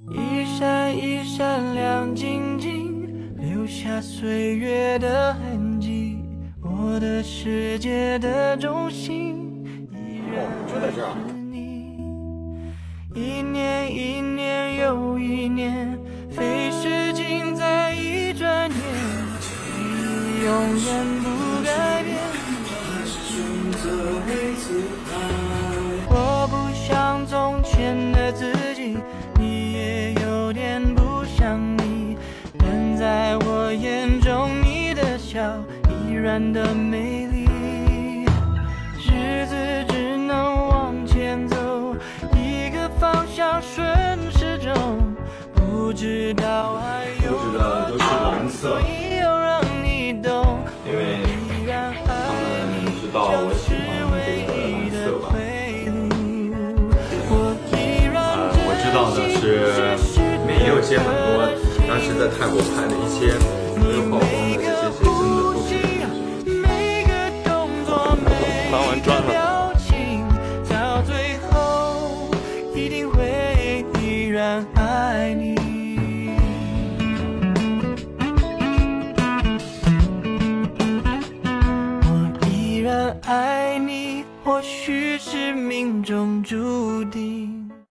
一闪一闪亮晶晶，留下岁月的痕迹。我的世界的中心依然是你。一年一年又一年，飞逝尽在一转眼，你永远不改变。我依然的美丽。日子只能往前走，一个方向顺时钟，不知道还有布置的都是蓝色没有让你懂，因为他们知道我喜欢这个蓝色吧。呃，我知道的是，里面也有些很多当时在泰国拍的一些没翻完砖了。到最后一定会依然爱你。我依然爱你，或许是命中注定。